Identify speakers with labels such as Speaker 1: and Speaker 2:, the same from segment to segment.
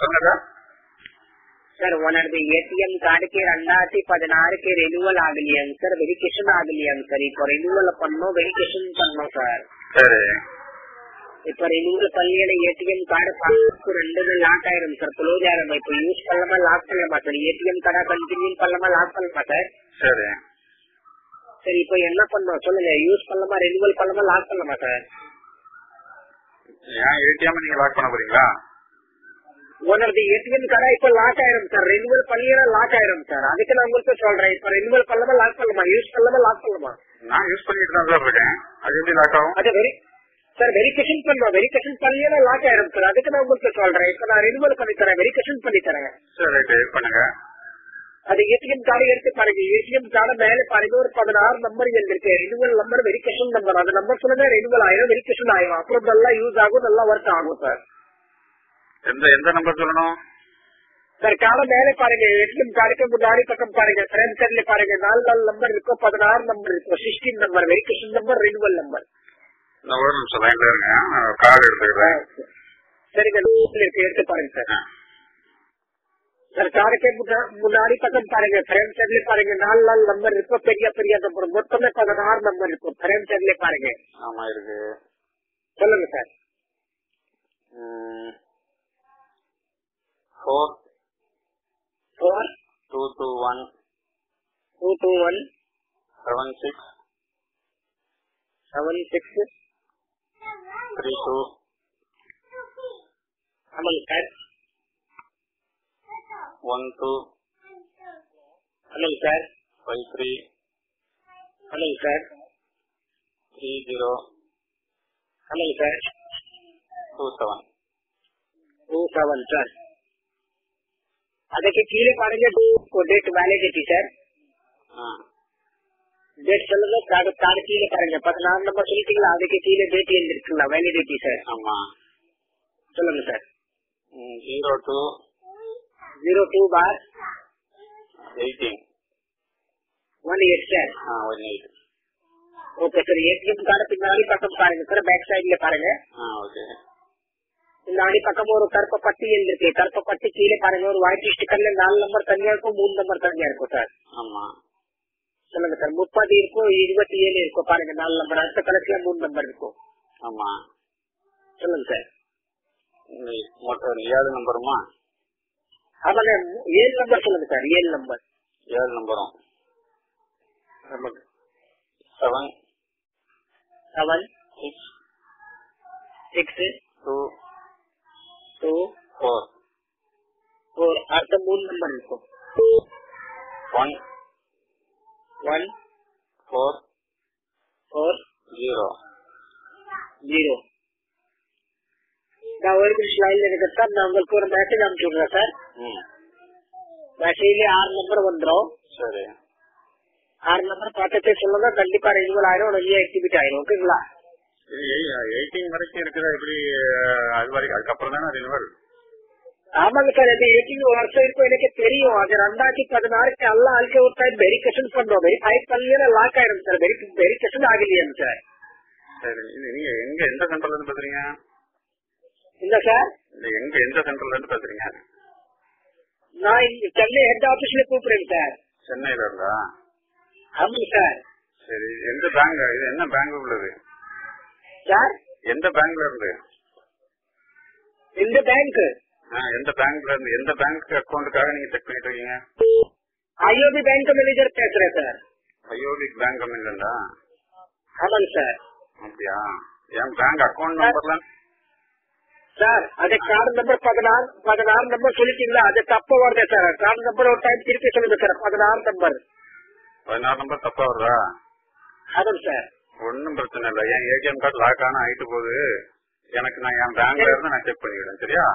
Speaker 1: சொல்லுங்க
Speaker 2: sir ಒಂದರದು ATM ಕಾರ್ಡ್ಗೆ ரெண்டாயிரத்தி பதினாறுக்கு ரெனுவல் ஆகலையாங்க சார் வெரிஃபிகேஷன் ஆகலையாங்க சார் இப்போ ரெனுவல் பண்ணோம் வெரிஃபிகேஷன் பண்ணோம் சார்
Speaker 1: சரி
Speaker 2: இப்போ ரெனுவல் பண்ணியான ஏடிஎம் கார்டு பார்த்து ரெண்டு லாக் ஆயிரும் சார் க்ளோஸ் ஆயிரும் இப்போ யூஸ் பண்ணலாமா லாக் பண்ணலாமா சார் ஏடிஎம் கார்டா கண்டினியூ பண்ணலாமா லாக் பண்ணலாமா சார்
Speaker 1: சரி
Speaker 2: சரி இப்போ என்ன பண்ணோம் சொல்லுங்க யூஸ் பண்ணலாமா ரெனுவல் பண்ணலாமா லாக் பண்ணலாமா சார்
Speaker 1: ஏன் ஏடிஎம் நீங்க லாக் பண்ண போறீங்களா
Speaker 2: உன்னோட ஏடிஎம் கார்டா இப்போ லாக் ஆயிரும் சார் ரெனுவல் பண்ணினா லாக் ஆயிரும் சார் அதுக்கு நான் உங்களுக்கு சொல்றேன். இப்போ ரெனுவல் பண்ணலாமா லாக் பண்ணலாமா? யூஸ் பண்ணலாமா லாக் பண்ணலாமா?
Speaker 1: நான் யூஸ் பண்ணிட்டு தான் சார் இருக்கேன். அது எப்படி லாக் ஆகும்?
Speaker 2: அது வெரி சார் வெரிஃபிகேஷன் பண்ணுவோம் வெரிஃபிகேஷன் பண்ணியே லாக் ஆயிரும் சார் அதுக்கு நான் உங்களுக்கு சொல்றேன். இப்போ நான் ரெனுவல் பண்ணி தரேன். வெரிஃபிகேஷன் பண்ணி தரேன்.
Speaker 1: சரி ரைட்டு பண்ணுங்க.
Speaker 2: அது ஏடிஎம் கார்டு எடுத்து பாருங்க. ஏடிஎம் கார்டு மேல பாருங்க. ஒரு பதினாறு நம்பர் இருக்கு ரெனுவல் நம்பர் வெரிஃபிகேஷன் நம்பர் அந்த நம்பர் சொல்லுங்க. ரெனுவல் ஆயிரும் வெரிஃபிகேஷன் ஆயிரும். அப்புறம் நல்லா யூஸ் ஆகும் நல்லா ஒர்க் ஆகும் சார்
Speaker 1: எந்த எந்த நம்பர் சொல்லணும்?
Speaker 2: சார் கார்டு மேல பாருங்க. ஏடிஎம் கார்டுக்கு முன்னாடி பக்கம் பாருங்க. ஃப்ரண்ட் சைட்ல பாருங்க. நாலு நாலு நம்பர் இருக்கும். பதினாறு நம்பர் இருக்கும். Sixteen number verification number renewal
Speaker 1: number ஒரு நிமிஷம் லைன்ல இருங்க. கார்டு எடுத்துக்கிறேன்.
Speaker 2: சரிங்க இருக்கு. எடுத்து பாருங்க சார். சார் காருக்கு முன்னா- முன்னாடி பக்கம் பாருங்க. ஃப்ரண்ட் சைட்ல பாருங்க. நாலு நாலு நம்பர் இருக்கும். பெரிய பெரிய நம்பர் மொத்தமே பதினாறு நம்பர் இருக்கும். ஃப்ரண்ட் சைட்ல பாருங்க.
Speaker 1: ஆமா இருக்கு.
Speaker 2: சொல்லுங்க sir
Speaker 1: four
Speaker 2: four
Speaker 1: two two one
Speaker 2: two two one
Speaker 1: seven six
Speaker 2: seven six
Speaker 1: three two
Speaker 2: ஆமாங்க சார்
Speaker 1: ஒன் டூ
Speaker 2: ஆமாங்க சார்
Speaker 1: ஃபைவ் த்ரீ
Speaker 2: ஆமாங்க சார்
Speaker 1: த்ரீ ஜீரோ
Speaker 2: ஆமாங்க sir
Speaker 1: two seven
Speaker 2: two seven sir அதுக்கு ಅದಕ್ಕೆ ಕೀಳೆ டேட் ಡೇಟ್ ವ್ಯಾಲಿಡ್
Speaker 1: ಟೀಚರ್
Speaker 2: date சொல்லுங்க card card கீழே பாருங்க பதினாறு நம்பர் சொல்லிட்டீங்களா அதுக்கு கீழே டேட் எழுந்திருக்குங்களா வேலிடிட்டி சார்
Speaker 1: ஆமா
Speaker 2: சொல்லுங்க
Speaker 1: sir zero
Speaker 2: two zero two
Speaker 1: four
Speaker 2: eighteen one eight
Speaker 1: sir one eight
Speaker 2: okay sir ATM card பின்னாடி பக்கம் பாருங்க சார் பேக் சைட்ல பாருங்க
Speaker 1: ஓகே
Speaker 2: பின்னாடி பக்கம் ஒரு கருப்ப பட்டி எழுந்திருக்கு கருப்ப பட்டி கீழே பாருங்க ஒரு ஒயிட் ஸ்டிக்கர்ல நாலு நம்பர் தனியா இருக்கும் மூணு நம்பர் தனியா இருக்கும் சார்
Speaker 1: ஆமா
Speaker 2: சொல்லுங்க சார் முப்பது இருக்கும் இருபத்தி ஏழு இருக்கும் பாருங்க நாலு நம்பர் அடுத்த கணக்குல மூணு நம்பர் இருக்கும்
Speaker 1: ஆமா
Speaker 2: சொல்லுங்க சார்
Speaker 1: இந்த மொத்தம் ஏழு நம்பருமா
Speaker 2: ஆமாங்க ஏழு நம்பர் சொல்லுங்க சார் ஏழு நம்பர்
Speaker 1: ஏழு நம்பரும்
Speaker 2: ஆமாங்க
Speaker 1: seven
Speaker 2: seven
Speaker 1: six
Speaker 2: six
Speaker 1: two
Speaker 2: two
Speaker 1: four
Speaker 2: four அடுத்த மூணு நம்பர் இருக்கும்
Speaker 1: one
Speaker 2: one
Speaker 1: four
Speaker 2: four
Speaker 1: zero
Speaker 2: zero நான் ஒரு நிமிஷம் லைன்ல இருக்கேன் சார் நான் உங்களுக்கு ஒரு மெசேஜ் அனுப்பிச்சு விடுறேன் சார்
Speaker 1: ம்
Speaker 2: மெசேஜ்ல ஆறு நம்பர் வந்துடும்
Speaker 1: சரி
Speaker 2: ஆறு நம்பர் பார்த்துட்டு சொல்லுங்க கண்டிப்பா ரெனிவல் ஆயிரும் உடனே ஆக்டிவேட் ஆயிரும் ஓகேங்களா
Speaker 1: இது எயிட்டீன் வரைக்கும் இருக்குதா. எப்படி அது வரைக்கும் அதுக்கப்புறம் தானே ரினிவல்
Speaker 2: ஆமாங்க சார் இது எயிட்டீன் வருஷம் இருக்கும் எனக்கு தெரியும். அது ரெண்டாயிரத்தி பதினாறுக்கு எல்லா ஆளுக்கு ஒரு டைம் வெரிஃபிகேஷன் பண்றோம் வெரிஃபை பண்ணி லாக் ஆயிரும் சார் வெரிஃபிகேஷன் ஆகலையாங்க சார்.
Speaker 1: சரி இது நீங்க எங்க எந்த சென்டர்ல இருந்து பேசுறீங்க?
Speaker 2: இல்ல சார்?
Speaker 1: எங்க எந்த சென்டர்ல இருந்து பேசுறீங்க?
Speaker 2: நான் இங்க சென்னை ஹெட் ஆபீஸ்ல கூப்பிடுறேன் சார்.
Speaker 1: சென்னையில இருந்தா?
Speaker 2: ஆமாங்க சார்.
Speaker 1: சரி எந்த பேங்க் இது என்ன பேங்க் உள்ளது?
Speaker 2: சார்
Speaker 1: எந்த பேங்க்ல இருந்து?
Speaker 2: இந்த பேங்க்
Speaker 1: ஆ, எந்த பேங்க்ல இருந்து? எந்த பேங்க் அக்கௌண்ட்டுக்காக நீங்க செக் பண்ணிட்டு இருக்கீங்க?
Speaker 2: ஐஓபி பேங்க் மேனேஜர் பேசுறேன் சார்
Speaker 1: ஐயோபிக் பேங்க் இருந்தா
Speaker 2: ஆமாங்க சார்
Speaker 1: அப்படியா? என் பேங்க் அக்கௌண்ட் நம்பர்ல
Speaker 2: சார் அது கார்டு நம்பர் பதினாறு பதினாறு நம்பர் சொல்லிட்டீங்களா? அது தப்பு வருது சார் கார்டு நம்பர் ஒரு டைம் திருப்பி சொல்லுங்க சார் பதினாறு நம்பர்
Speaker 1: பதினாறு நம்பர் தப்பா வருதா?
Speaker 2: ஆமாங்க சார்
Speaker 1: ஒன்னும் பிரச்சனை இல்ல என் ஏடிஎம் கார்டு லாக் ஆன ஆயிட்டு போகுது எனக்கு நான் என் பேங்க்ல இருந்து நான் செக் பண்ணிக்கிறேன் சரியா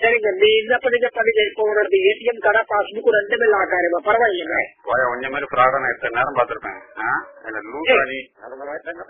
Speaker 2: சரிங்க நீ என்ன பண்ணுங்க பண்ணுங்க இப்போ உங்களோட ஏடிஎம் கார்டா பாஸ்புக் ரெண்டுமே லாக் ஆயிருமா பரவாயில்லைங்க
Speaker 1: போய உன்ன மாதிரி ஃப்ராட நான் எத்தனை நேரம் பாத்திருப்பேன் என்ன லூஸ்
Speaker 2: அறுபதாயிரம்